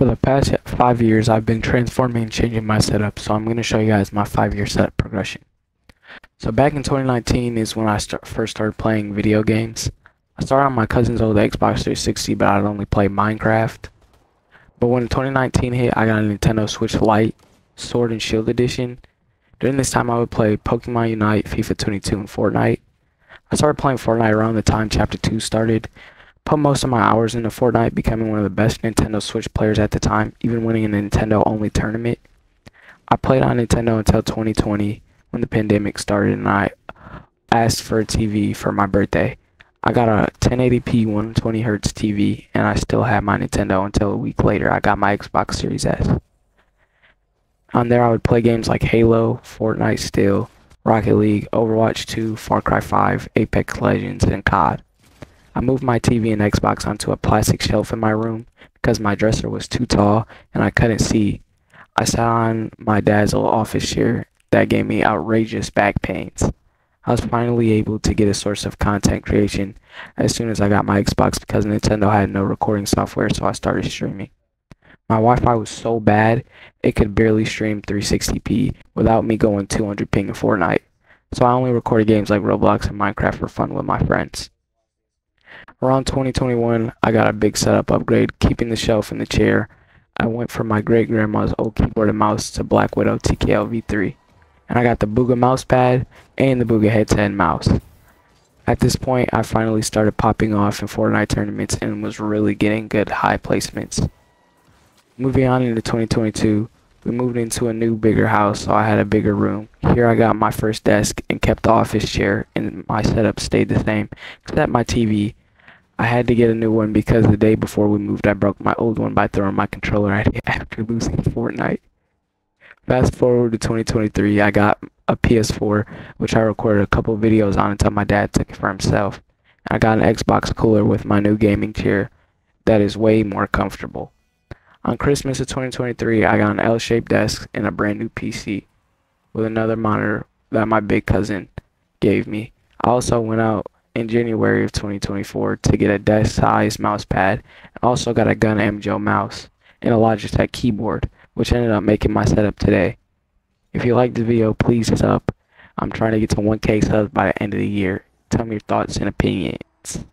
For the past five years, I've been transforming and changing my setup, so I'm going to show you guys my five-year setup progression. So back in 2019 is when I start, first started playing video games. I started on my cousin's old Xbox 360, but I'd only play Minecraft. But when 2019 hit, I got a Nintendo Switch Lite, Sword and Shield Edition. During this time, I would play Pokemon Unite, FIFA 22, and Fortnite. I started playing Fortnite around the time Chapter 2 started, put most of my hours into Fortnite, becoming one of the best Nintendo Switch players at the time, even winning a Nintendo only tournament. I played on Nintendo until 2020 when the pandemic started and I asked for a TV for my birthday. I got a 1080p 120 Hz TV and I still had my Nintendo until a week later I got my Xbox Series S. On there I would play games like Halo, Fortnite still, Rocket League, Overwatch 2, Far Cry 5, Apex Legends, and COD. I moved my TV and Xbox onto a plastic shelf in my room because my dresser was too tall and I couldn't see. I sat on my dad's old office chair that gave me outrageous back pains. I was finally able to get a source of content creation as soon as I got my Xbox because Nintendo had no recording software, so I started streaming. My Wi-Fi was so bad, it could barely stream 360p without me going 200 ping in Fortnite. So I only recorded games like Roblox and Minecraft for fun with my friends. Around 2021, I got a big setup upgrade, keeping the shelf in the chair. I went from my great grandma's old keyboard and mouse to Black Widow TKL V3. And I got the Booga mouse pad and the Booga headset and mouse. At this point, I finally started popping off in Fortnite tournaments and was really getting good high placements. Moving on into 2022, we moved into a new bigger house so I had a bigger room. Here I got my first desk and kept the office chair and my setup stayed the same except my TV I had to get a new one because the day before we moved, I broke my old one by throwing my controller at it after losing Fortnite. Fast forward to 2023, I got a PS4, which I recorded a couple videos on until my dad took it for himself. I got an Xbox cooler with my new gaming chair that is way more comfortable. On Christmas of 2023, I got an L-shaped desk and a brand new PC with another monitor that my big cousin gave me. I also went out in January of 2024 to get a desk-sized mouse pad also got a Gun MJO mouse and a Logitech keyboard, which ended up making my setup today. If you like the video, please hit sub. I'm trying to get to 1k subs by the end of the year. Tell me your thoughts and opinions.